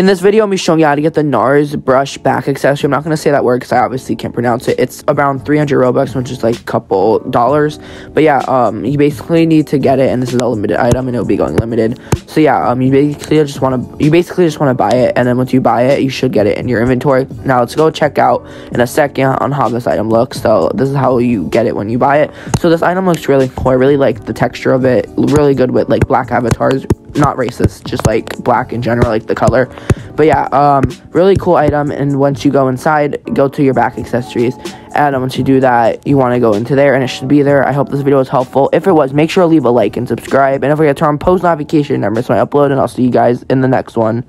In this video, I'm showing you how to get the NARS brush back accessory. I'm not going to say that word because I obviously can't pronounce it. It's around 300 Robux, which is like a couple dollars. But yeah, um, you basically need to get it, and this is a limited item, and it'll be going limited. So yeah, um, you basically just want to, you basically just want to buy it, and then once you buy it, you should get it in your inventory. Now let's go check out in a second on how this item looks. So this is how you get it when you buy it. So this item looks really cool. I really like the texture of it. Really good with like black avatars not racist, just like black in general, like the color. But yeah, um, really cool item. And once you go inside, go to your back accessories. And once you do that, you want to go into there, and it should be there. I hope this video was helpful. If it was, make sure to leave a like and subscribe. And don't forget to turn on post notification numbers when I upload, and I'll see you guys in the next one.